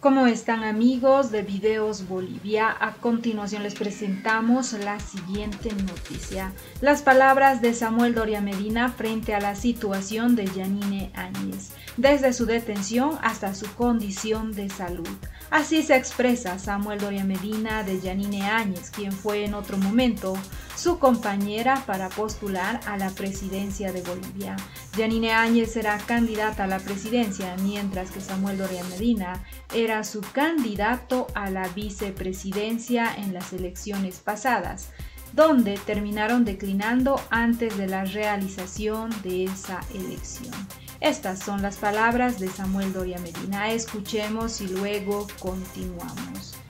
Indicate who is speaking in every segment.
Speaker 1: ¿Cómo están amigos de Videos Bolivia? A continuación les presentamos la siguiente noticia. Las palabras de Samuel Doria Medina frente a la situación de Yanine Áñez, desde su detención hasta su condición de salud. Así se expresa Samuel Doria Medina de Yanine Áñez, quien fue en otro momento su compañera para postular a la presidencia de Bolivia. Yanine Áñez será candidata a la presidencia, mientras que Samuel Doria Medina era su candidato a la vicepresidencia en las elecciones pasadas, donde terminaron declinando antes de la realización de esa elección. Estas son las palabras de Samuel Doria Medina. Escuchemos y luego continuamos.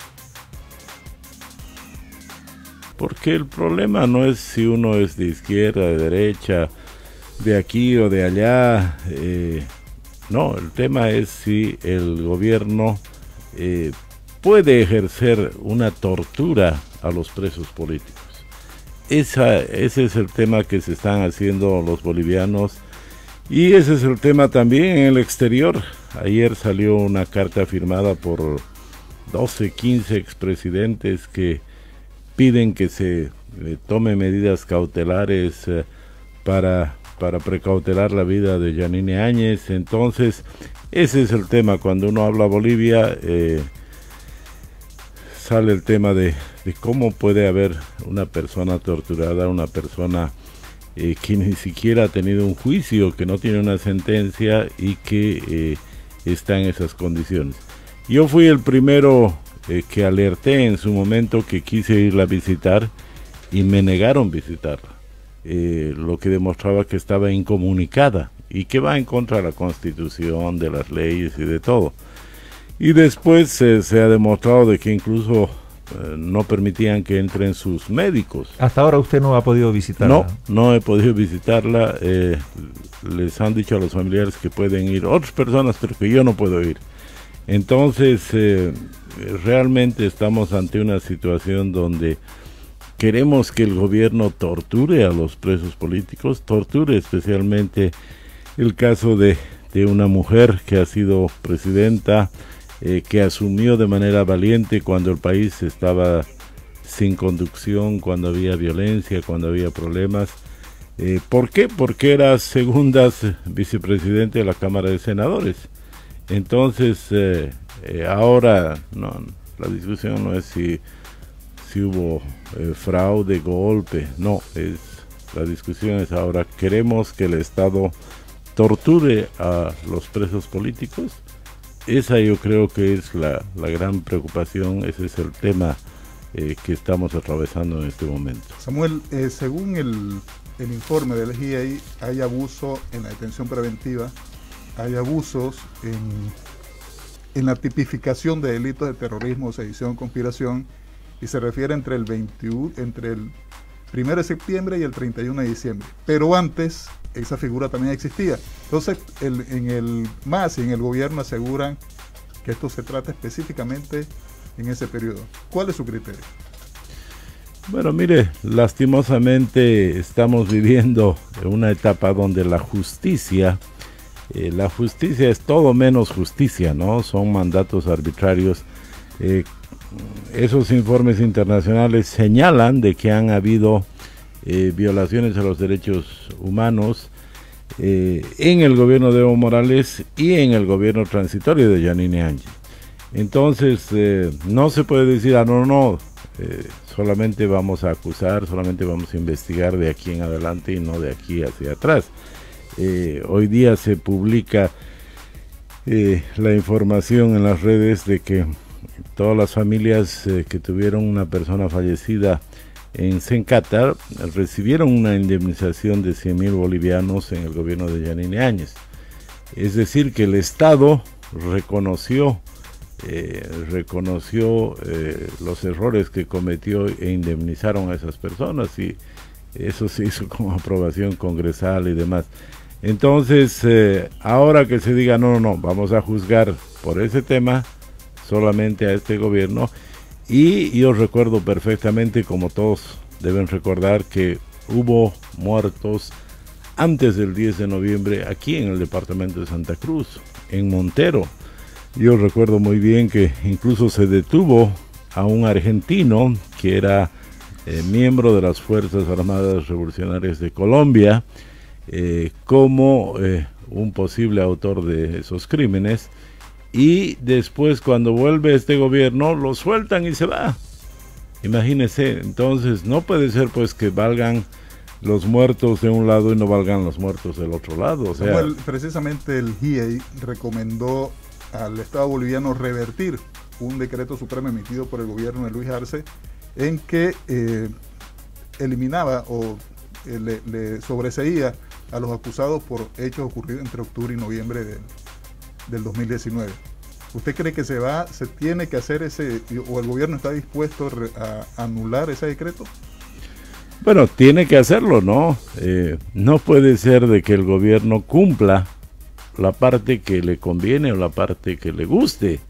Speaker 2: porque el problema no es si uno es de izquierda, de derecha, de aquí o de allá. Eh, no, el tema es si el gobierno eh, puede ejercer una tortura a los presos políticos. Esa, ese es el tema que se están haciendo los bolivianos y ese es el tema también en el exterior. Ayer salió una carta firmada por 12, 15 expresidentes que piden que se eh, tome medidas cautelares eh, para, para precautelar la vida de Janine Áñez. Entonces, ese es el tema. Cuando uno habla Bolivia, eh, sale el tema de, cómo puede haber una persona torturada, una persona que ni siquiera ha tenido un juicio, que no tiene una sentencia y que está en esas condiciones. Yo fui el primero eh, que alerté en su momento que quise irla a visitar y me negaron visitarla, eh, lo que demostraba que estaba incomunicada y que va en contra de la constitución, de las leyes y de todo. Y después se ha demostrado de que incluso eh, no permitían que entren sus médicos.
Speaker 3: Hasta ahora usted no ha podido visitarla.
Speaker 2: No, no he podido visitarla. les han dicho a los familiares que pueden ir otras personas, pero que yo no puedo ir. Entonces, realmente estamos ante una situación donde queremos que el gobierno torture a los presos políticos, torture especialmente el caso de, una mujer que ha sido presidenta, eh, que asumió de manera valiente cuando el país estaba sin conducción, cuando había violencia, cuando había problemas. Eh, ¿Por qué? Porque era segunda vicepresidente de la Cámara de Senadores. Entonces, eh, ahora no, la discusión no es si, si hubo eh, fraude, golpe, no, es la discusión es ahora, ¿queremos que el Estado torture a los presos políticos? Esa yo creo que es la, gran preocupación, ese es el tema eh, que estamos atravesando en este momento.
Speaker 4: Samuel, según el, el informe del GIEI, hay abuso en la detención preventiva, hay abusos en en la tipificación de delitos de terrorismo, sedición, conspiración, y se refiere entre el 21, entre el 1 de septiembre y el 31 de diciembre. Pero antes esa figura también existía. Entonces, en el MAS y en el gobierno aseguran que esto se trata específicamente en ese periodo. ¿Cuál es su criterio?
Speaker 2: Bueno, mire, lastimosamente estamos viviendo una etapa donde la justicia eh, la justicia es todo menos justicia, ¿no? Son mandatos arbitrarios. Eh, esos informes internacionales señalan de que han habido eh, violaciones a los derechos humanos en el gobierno de Evo Morales y en el gobierno transitorio de Yanine Ángel. Entonces, no se puede decir, ah, no, no, solamente vamos a acusar, solamente vamos a investigar de aquí en adelante y no de aquí hacia atrás. Eh, hoy día se publica eh, la información en las redes de que todas las familias eh, que tuvieron una persona fallecida en Sencata recibieron una indemnización de 100 mil bolivianos en el gobierno de Yanine Áñez. Es decir, que el Estado reconoció, reconoció los errores que cometió e indemnizaron a esas personas y eso se hizo con aprobación congresal y demás. Entonces, eh, ahora que se diga, no, no, no, vamos a juzgar por ese tema solamente a este gobierno. Y yo recuerdo perfectamente, como todos deben recordar, que hubo muertos antes del 10 de noviembre aquí en el departamento de Santa Cruz, en Montero. Yo recuerdo muy bien que incluso se detuvo a un argentino que era eh, miembro de las Fuerzas Armadas Revolucionarias de Colombia eh, como eh, un posible autor de esos crímenes y después cuando vuelve este gobierno lo sueltan y se va. Imagínese, entonces no puede ser pues que valgan los muertos de un lado y no valgan los muertos del otro lado.
Speaker 4: Precisamente el GIEI recomendó al Estado boliviano revertir un decreto supremo emitido por el gobierno de Luis Arce en que eh, eliminaba o eh, le, sobreseía a los acusados por hechos ocurridos entre octubre y noviembre del 2019. ¿Usted cree que se va, se tiene que hacer ese, o el gobierno está dispuesto a anular ese decreto?
Speaker 2: Bueno, tiene que hacerlo, ¿no? Eh, no puede ser de que el gobierno cumpla la parte que le conviene o la parte que le guste.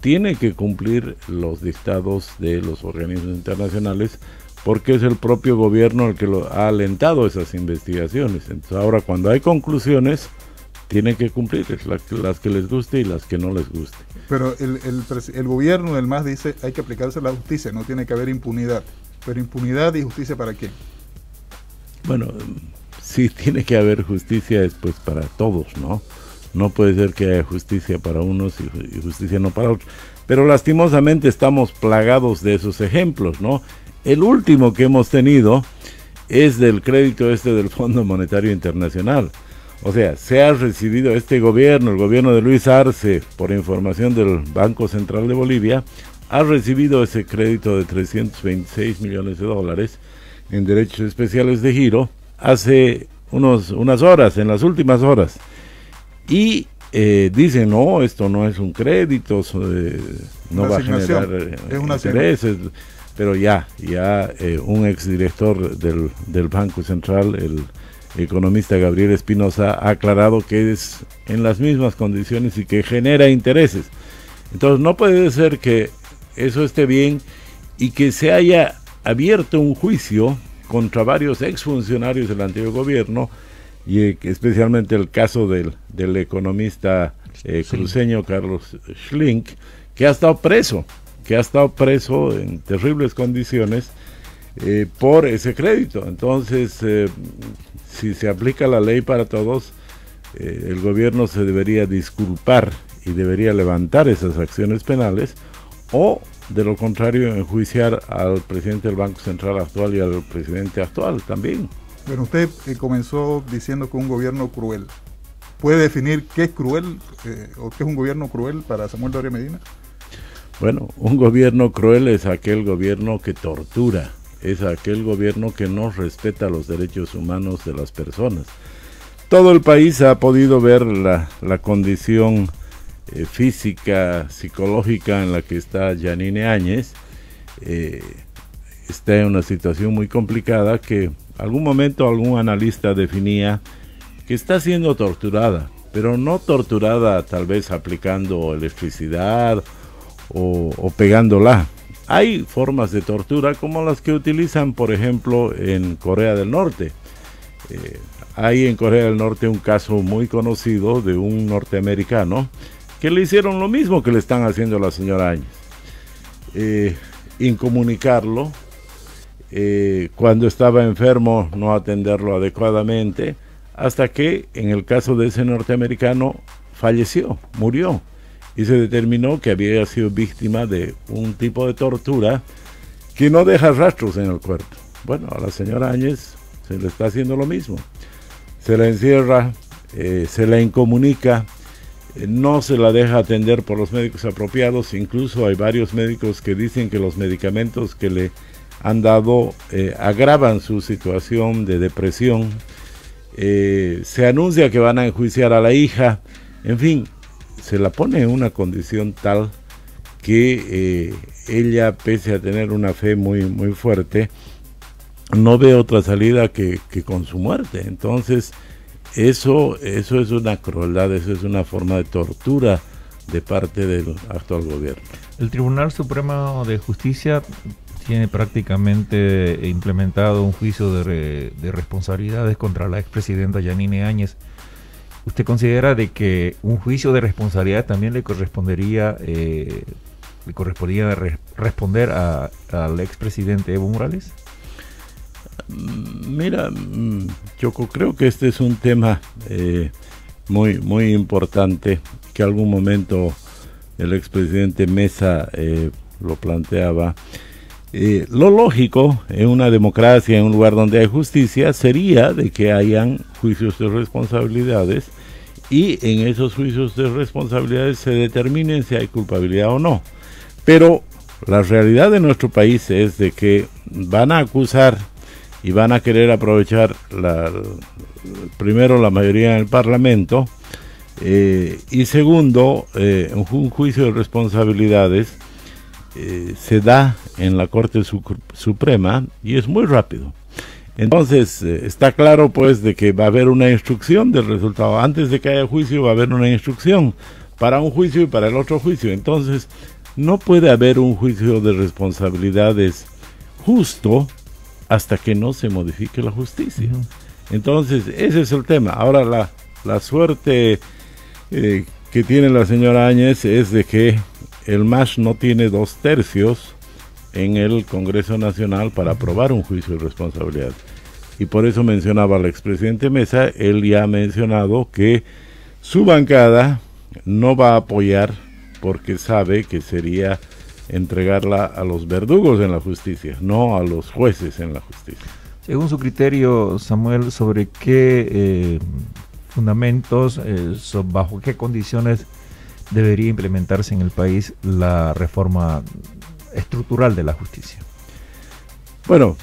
Speaker 2: Tiene que cumplir los dictados de los organismos internacionales porque es el propio gobierno el que lo ha alentado esas investigaciones. Entonces ahora cuando hay conclusiones, tiene que cumplir las, que les guste y las que no les guste.
Speaker 4: Pero el, el, el gobierno del MAS dice hay que aplicarse la justicia, no tiene que haber impunidad. Pero impunidad y justicia para quién?
Speaker 2: Bueno, sí tiene que haber justicia después para todos, ¿no? No puede ser que haya justicia para unos y, justicia no para otros. Pero lastimosamente estamos plagados de esos ejemplos, ¿no? El último que hemos tenido es del crédito este del Fondo Monetario Internacional. O sea, se ha recibido este gobierno, el gobierno de Luis Arce, por información del Banco Central de Bolivia, ha recibido ese crédito de 326 millones de dólares en derechos especiales de giro hace unos, unas horas, en las últimas horas. Y eh, dicen, no, esto no es un crédito, eh, no va a generar eh, intereses. Pero ya, ya eh, un exdirector del, del Banco Central, el economista Gabriel Espinosa, ha aclarado que es en las mismas condiciones y que genera intereses. Entonces no puede ser que eso esté bien y que se haya abierto un juicio contra varios exfuncionarios del antiguo gobierno y eh, especialmente el caso del, del economista eh, cruceño Carlos Schlink, que ha estado preso, que ha estado preso en terribles condiciones eh, por ese crédito. Entonces, si se aplica la ley para todos, el gobierno se debería disculpar y debería levantar esas acciones penales o de lo contrario enjuiciar al presidente del Banco Central actual y al presidente actual también.
Speaker 4: Bueno, usted eh, comenzó diciendo que un gobierno cruel. ¿Puede definir qué es cruel eh, o qué es un gobierno cruel para Samuel Doria Medina?
Speaker 2: Bueno, un gobierno cruel es aquel gobierno que tortura, es aquel gobierno que no respeta los derechos humanos de las personas. Todo el país ha podido ver la, la condición eh, física, psicológica en la que está Janine Áñez, eh, está en una situación muy complicada que algún momento algún analista definía que está siendo torturada, pero no torturada tal vez aplicando electricidad o, pegándola. Hay formas de tortura como las que utilizan, por ejemplo, en Corea del Norte. Eh, hay en Corea del Norte un caso muy conocido de un norteamericano que le hicieron lo mismo que le están haciendo a la señora Áñez. Eh, incomunicarlo, eh, cuando estaba enfermo no atenderlo adecuadamente, hasta que en el caso de ese norteamericano falleció, murió, y se determinó que había sido víctima de un tipo de tortura que no deja rastros en el cuerpo. Bueno, a la señora Áñez se le está haciendo lo mismo. Se la encierra, eh, se la incomunica, eh, no se la deja atender por los médicos apropiados, incluso hay varios médicos que dicen que los medicamentos que le han dado eh, agravan su situación de depresión, se anuncia que van a enjuiciar a la hija, en fin, se la pone en una condición tal que ella, pese a tener una fe muy, muy fuerte, no ve otra salida que, que con su muerte. Entonces, eso, eso es una crueldad, eso es una forma de tortura de parte del actual gobierno.
Speaker 3: El Tribunal Supremo de Justicia tiene prácticamente implementado un juicio de, responsabilidades contra la expresidenta Yanine Áñez ¿usted considera de que un juicio de responsabilidad también le correspondería, eh, le correspondía responder al expresidente Evo Morales?
Speaker 2: Mm, mira, mm, yo creo que este es un tema eh, muy, muy importante que algún momento el expresidente Mesa eh, lo planteaba. Eh, lo lógico en una democracia, en un lugar donde hay justicia, sería de que hayan juicios de responsabilidades y en esos juicios de responsabilidades se determinen si hay culpabilidad o no. Pero la realidad de nuestro país es de que van a acusar y van a querer aprovechar la, primero la mayoría en el Parlamento eh, y segundo, eh, un juicio de responsabilidades eh, se da en la Corte Suprema y es muy rápido. Entonces, está claro pues de que va a haber una instrucción del resultado. Antes de que haya juicio va a haber una instrucción para un juicio y para el otro juicio. Entonces, no puede haber un juicio de responsabilidades justo hasta que no se modifique la justicia. Entonces, ese es el tema. Ahora, la, la suerte eh, que tiene la señora Áñez es de que el MASH no tiene dos tercios en el Congreso Nacional para aprobar un juicio de responsabilidad. Y por eso mencionaba al expresidente Mesa, él ya ha mencionado que su bancada no va a apoyar porque sabe que sería entregarla a los verdugos en la justicia, no a los jueces en la justicia.
Speaker 3: Según su criterio, Samuel, ¿sobre qué eh, fundamentos, eh, bajo qué condiciones debería implementarse en el país la reforma estructural de la justicia?
Speaker 2: Bueno,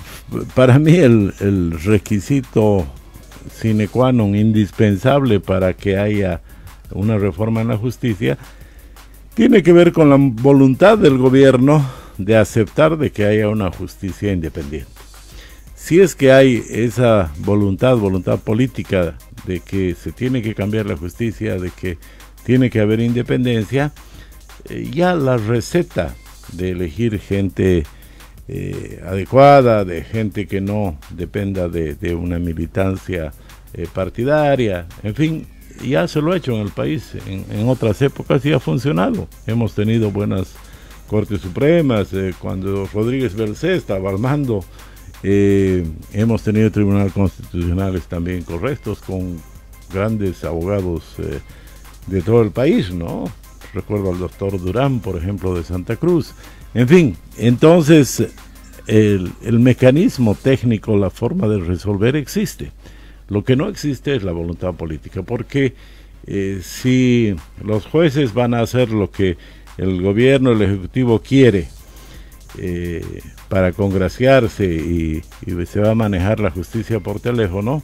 Speaker 2: para mí el, requisito sine qua non indispensable para que haya una reforma en la justicia tiene que ver con la voluntad del gobierno de aceptar de que haya una justicia independiente. Si es que hay esa voluntad, voluntad política de que se tiene que cambiar la justicia, de que tiene que haber independencia, eh, ya la receta de elegir gente eh, adecuada, de gente que no dependa de, una militancia eh, partidaria, en fin, ya se lo ha hecho en el país en, otras épocas y ha funcionado. Hemos tenido buenas Cortes Supremas, cuando Rodríguez Belcé estaba al mando, hemos tenido tribunales constitucionales también correctos con grandes abogados de todo el país, ¿no? Recuerdo al doctor Durán, por ejemplo, de Santa Cruz. En fin, entonces el, el mecanismo técnico, la forma de resolver existe. Lo que no existe es la voluntad política, porque eh, si los jueces van a hacer lo que el gobierno, el ejecutivo quiere eh, para congraciarse y, se va a manejar la justicia por teléfono,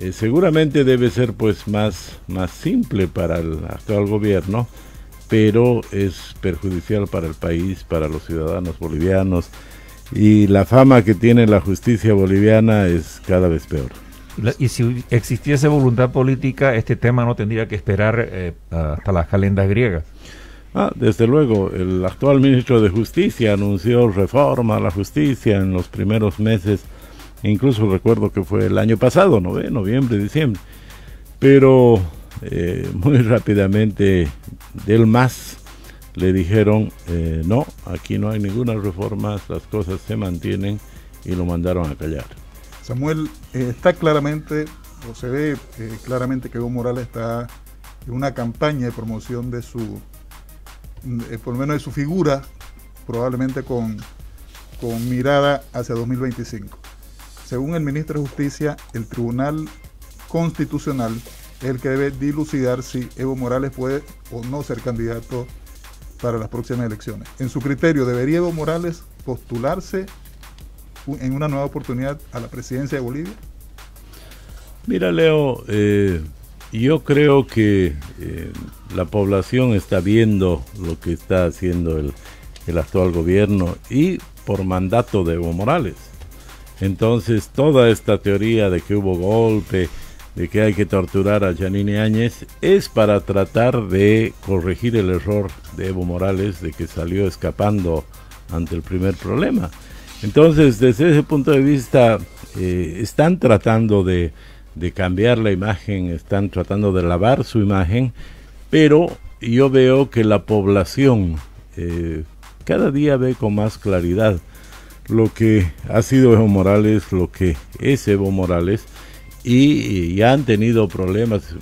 Speaker 2: eh, seguramente debe ser pues más, más simple para el actual gobierno, pero es perjudicial para el país, para los ciudadanos bolivianos, y la fama que tiene la justicia boliviana es cada vez peor.
Speaker 3: Y si existiese voluntad política, este tema no tendría que esperar eh, hasta las calendas griegas.
Speaker 2: Ah, desde luego, el actual ministro de Justicia anunció reforma a la justicia en los primeros meses, incluso recuerdo que fue el año pasado, noviembre, diciembre, pero eh, muy rápidamente del MAS le dijeron, eh, no, aquí no hay ninguna reforma, las cosas se mantienen y lo mandaron a callar.
Speaker 4: Samuel, eh, está claramente, o se ve claramente que Evo Morales está en una campaña de promoción de su, por lo menos de su figura, probablemente con, con mirada hacia 2025. Según el ministro de Justicia, el Tribunal Constitucional es el que debe dilucidar si Evo Morales puede o no ser candidato para las próximas elecciones. En su criterio, ¿debería Evo Morales postularse en una nueva oportunidad a la presidencia de Bolivia?
Speaker 2: Mira, Leo, eh, yo creo que eh, la población está viendo lo que está haciendo el, el, actual gobierno y por mandato de Evo Morales. Entonces, toda esta teoría de que hubo golpe, de que hay que torturar a Janine Áñez, es para tratar de corregir el error de Evo Morales de que salió escapando ante el primer problema. Entonces, desde ese punto de vista, eh, están tratando de, cambiar la imagen, están tratando de lavar su imagen, pero yo veo que la población eh, cada día ve con más claridad lo que ha sido Evo Morales, lo que es Evo Morales, y ya han tenido problemas.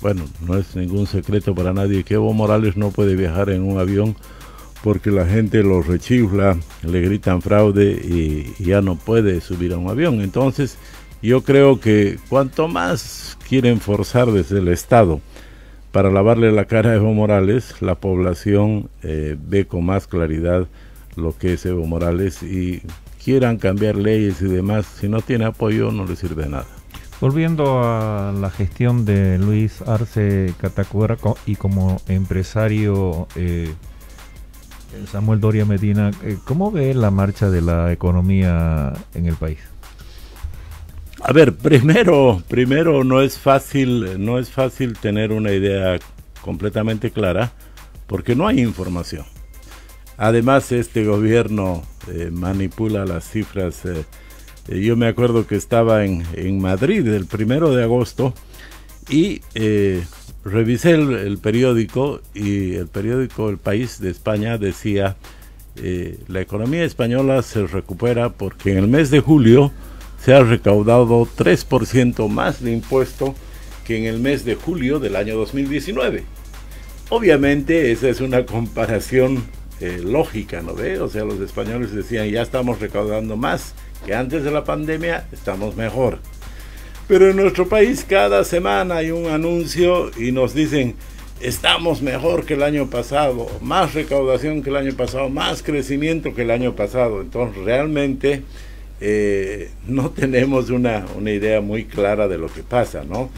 Speaker 2: Bueno, no es ningún secreto para nadie que Evo Morales no puede viajar en un avión porque la gente lo rechifla, le gritan fraude y ya no puede subir a un avión. Entonces, yo creo que cuanto más quieren forzar desde el Estado para lavarle la cara a Evo Morales, la población eh, ve con más claridad lo que es Evo Morales y quieran cambiar leyes y demás, si no tiene apoyo no le sirve de nada.
Speaker 3: Volviendo a la gestión de Luis Arce Catacura y como empresario eh, Samuel Doria Medina, eh, ¿cómo ve la marcha de la economía en el país?
Speaker 2: A ver, primero, primero no es fácil, no es fácil tener una idea completamente clara porque no hay información. Además, este gobierno eh, manipula las cifras. Eh, yo me acuerdo que estaba en, en Madrid el primero de agosto y revisé el, periódico y el periódico El País de España decía, eh, la economía española se recupera porque en el mes de julio se ha recaudado 3% más de impuesto que en el mes de julio del año 2019. Obviamente esa es una comparación eh, lógica, ¿no ve? O sea, los españoles decían, ya estamos recaudando más que antes de la pandemia, estamos mejor. Pero en nuestro país cada semana hay un anuncio y nos dicen, estamos mejor que el año pasado, más recaudación que el año pasado, más crecimiento que el año pasado. Entonces realmente eh, no tenemos una, idea muy clara de lo que pasa, ¿no?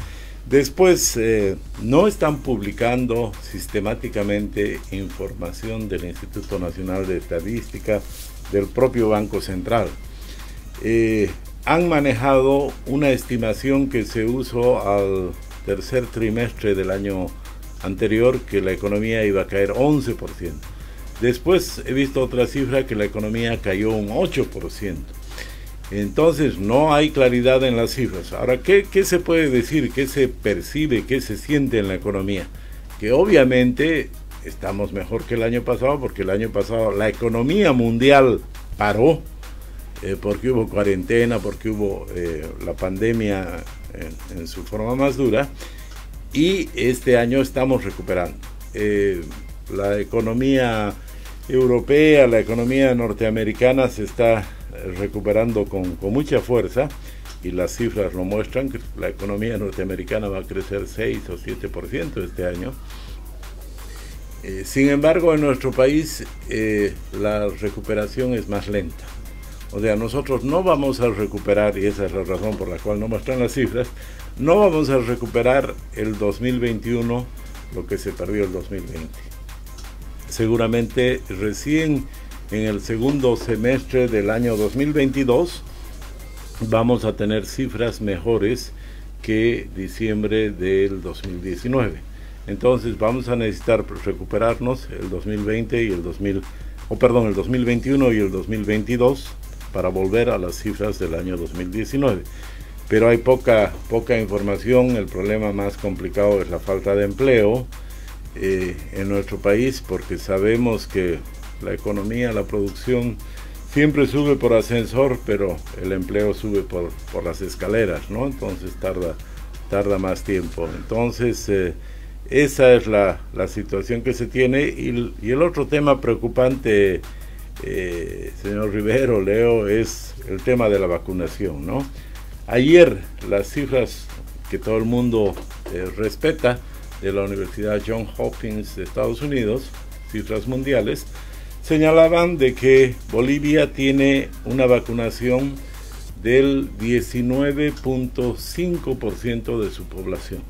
Speaker 2: Después, eh, no están publicando sistemáticamente información del Instituto Nacional de Estadística, del propio Banco Central. Eh, han manejado una estimación que se usó al tercer trimestre del año anterior que la economía iba a caer 11%. Después he visto otra cifra que la economía cayó un 8%. Entonces no hay claridad en las cifras. Ahora, ¿qué, ¿qué, se puede decir? ¿Qué se percibe? ¿Qué se siente en la economía? Que obviamente estamos mejor que el año pasado porque el año pasado la economía mundial paró eh, porque hubo cuarentena, porque hubo eh, la pandemia en, su forma más dura, y este año estamos recuperando. Eh, la economía europea, la economía norteamericana se está recuperando con, con, mucha fuerza y las cifras lo muestran, que la economía norteamericana va a crecer 6 o 7% este año. sin embargo, en nuestro país la recuperación es más lenta. O sea, nosotros no vamos a recuperar, y esa es la razón por la cual no muestran las cifras, no vamos a recuperar el 2021 lo que se perdió el 2020. Seguramente recién en el segundo semestre del año 2022 vamos a tener cifras mejores que diciembre del 2019. Entonces vamos a necesitar recuperarnos el 2020 y el 2000, o perdón, el 2021 y el 2022 para volver a las cifras del año 2019. Pero hay poca, poca información, el problema más complicado es la falta de empleo eh, en nuestro país porque sabemos que la economía, la producción siempre sube por ascensor, pero el empleo sube por, por las escaleras, ¿no? Entonces tarda, tarda más tiempo. Entonces, eh, esa es la, la, situación que se tiene. Y, el otro tema preocupante eh, señor Rivero, Leo, es el tema de la vacunación, ¿no? Ayer las cifras que todo el mundo eh, respeta de la Universidad John Hopkins de Estados Unidos, cifras mundiales, señalaban de que Bolivia tiene una vacunación del 19.5% de su población.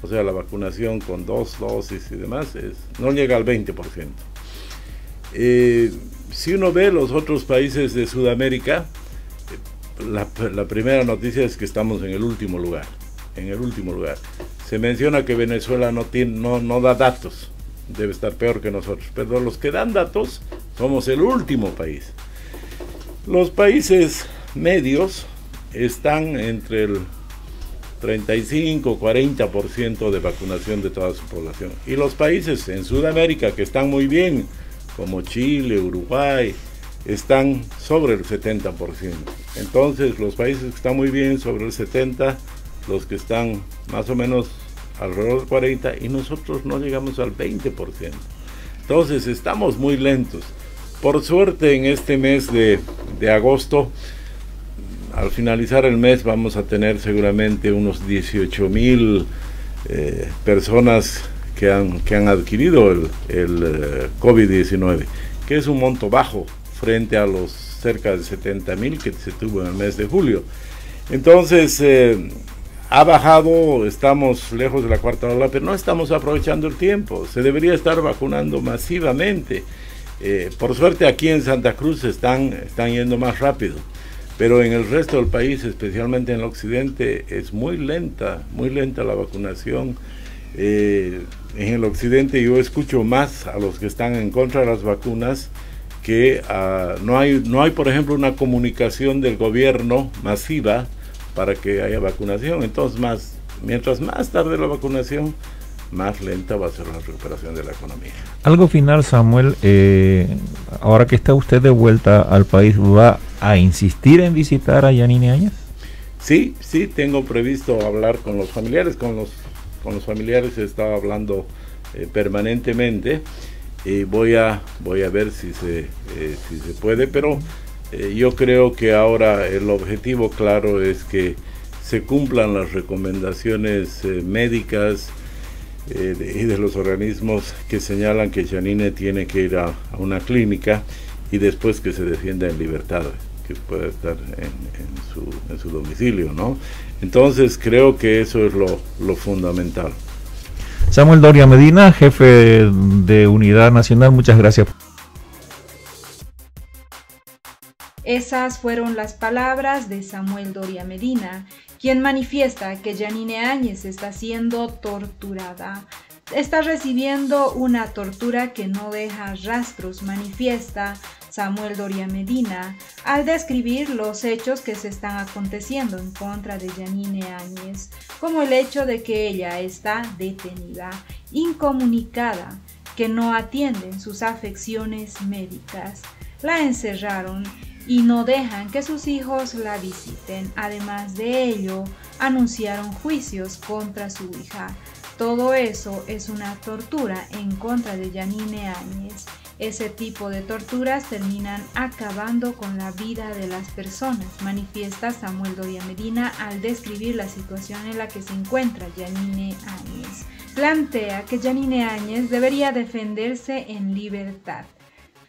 Speaker 2: O sea, la vacunación con dos dosis y demás no llega al 20%. Eh, si uno ve los otros países de Sudamérica, la, primera noticia es que estamos en el último lugar. En el último lugar. Se menciona que Venezuela no, tiene, no da datos. Debe estar peor que nosotros. Pero los que dan datos somos el último país. Los países medios están entre el 35, 40% de vacunación de toda su población. Y los países en Sudamérica que están muy bien, como Chile, Uruguay, están sobre el 70%. Entonces, los países que están muy bien sobre el 70%, los que están más o menos alrededor del 40% y nosotros no llegamos al 20%. Entonces, estamos muy lentos. Por suerte, en este mes de, de agosto, al finalizar el mes vamos a tener seguramente unos 18 mil eh, personas que han, que han adquirido el, el eh, COVID-19, que es un monto bajo frente a los cerca de 70 mil que se tuvo en el mes de julio. Entonces, eh, ha bajado, estamos lejos de la cuarta ola, pero no estamos aprovechando el tiempo. Se debería estar vacunando masivamente. por suerte aquí en Santa Cruz están, están yendo más rápido pero en el resto del país, especialmente en el occidente, es muy lenta, muy lenta la vacunación. Eh, en el occidente yo escucho más a los que están en contra de las vacunas que no, hay, no hay, por ejemplo, una comunicación del gobierno masiva para que haya vacunación. Entonces, más, mientras más tarde la vacunación, más lenta va a ser la recuperación de la economía.
Speaker 3: Algo final, Samuel, eh, ahora que está usted de vuelta al país, ¿va a insistir en visitar a Yanine Áñez?
Speaker 2: Sí, sí, tengo previsto hablar con los familiares, con los, con los familiares he estado hablando eh, permanentemente y voy a, voy a ver si se, eh, si se puede, pero yo creo que ahora el objetivo claro es que se cumplan las recomendaciones médicas, eh, y de los organismos que señalan que Janine tiene que ir a, una clínica y después que se defienda en libertad, que pueda estar en, su, domicilio, ¿no? Entonces creo que eso es lo, lo fundamental.
Speaker 3: Samuel Doria Medina, jefe de Unidad Nacional, muchas gracias.
Speaker 1: Esas fueron las palabras de Samuel Doria Medina, quien manifiesta que Janine Áñez está siendo torturada. Está recibiendo una tortura que no deja rastros, manifiesta Samuel Doria Medina, al describir los hechos que se están aconteciendo en contra de Janine Áñez, como el hecho de que ella está detenida, incomunicada, que no atienden sus afecciones médicas. La encerraron y no dejan que sus hijos la visiten. Además de ello, anunciaron juicios contra su hija. Todo eso es una tortura en contra de Yanine Áñez. Ese tipo de torturas terminan acabando con la vida de las personas, manifiesta Samuel Doria Medina al describir la situación en la que se encuentra Yanine Áñez. Plantea que Yanine Áñez debería defenderse en libertad.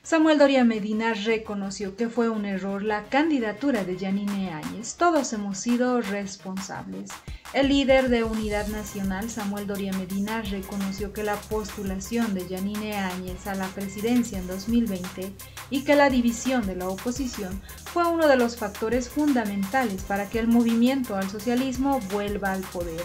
Speaker 1: Samuel Doria Medina reconoció que fue un error la candidatura de Yanine Áñez. Todos hemos sido responsables. El líder de Unidad Nacional, Samuel Doria Medina, reconoció que la postulación de Yanine Áñez a la presidencia en 2020 y que la división de la oposición fue uno de los factores fundamentales para que el movimiento al socialismo vuelva al poder.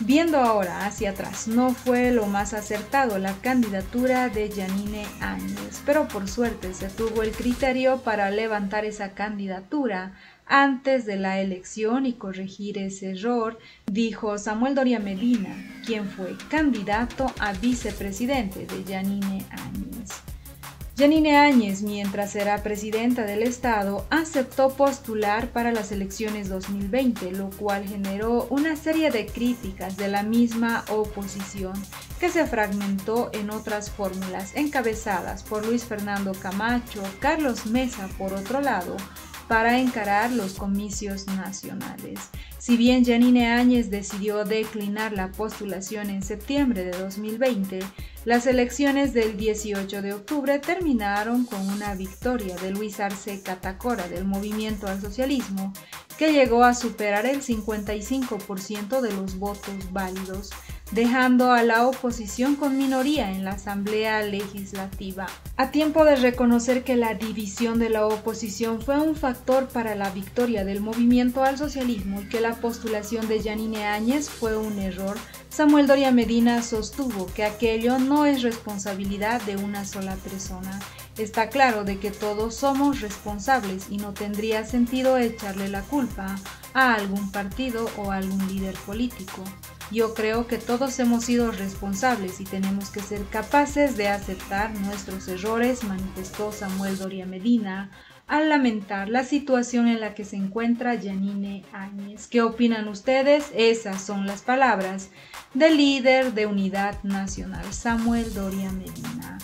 Speaker 1: Viendo ahora hacia atrás, no fue lo más acertado la candidatura de Janine Áñez, pero por suerte se tuvo el criterio para levantar esa candidatura antes de la elección y corregir ese error, dijo Samuel Doria Medina, quien fue candidato a vicepresidente de Janine Áñez. Janine Áñez, mientras era presidenta del Estado, aceptó postular para las elecciones 2020, lo cual generó una serie de críticas de la misma oposición, que se fragmentó en otras fórmulas encabezadas por Luis Fernando Camacho, Carlos Mesa por otro lado, para encarar los comicios nacionales. Si bien Janine Áñez decidió declinar la postulación en septiembre de 2020, las elecciones del 18 de octubre terminaron con una victoria de Luis Arce Catacora del Movimiento al Socialismo, que llegó a superar el 55% de los votos válidos, dejando a la oposición con minoría en la Asamblea Legislativa. A tiempo de reconocer que la división de la oposición fue un factor para la victoria del movimiento al socialismo y que la postulación de Yanine Áñez fue un error, Samuel Doria Medina sostuvo que aquello no es responsabilidad de una sola persona Está claro de que todos somos responsables y no tendría sentido echarle la culpa a algún partido o a algún líder político. Yo creo que todos hemos sido responsables y tenemos que ser capaces de aceptar nuestros errores, manifestó Samuel Doria Medina al lamentar la situación en la que se encuentra Yanine Áñez. ¿Qué opinan ustedes? Esas son las palabras del líder de Unidad Nacional, Samuel Doria Medina.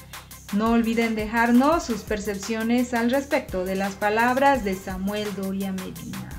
Speaker 1: No olviden dejarnos sus percepciones al respecto de las palabras de Samuel Doria Medina.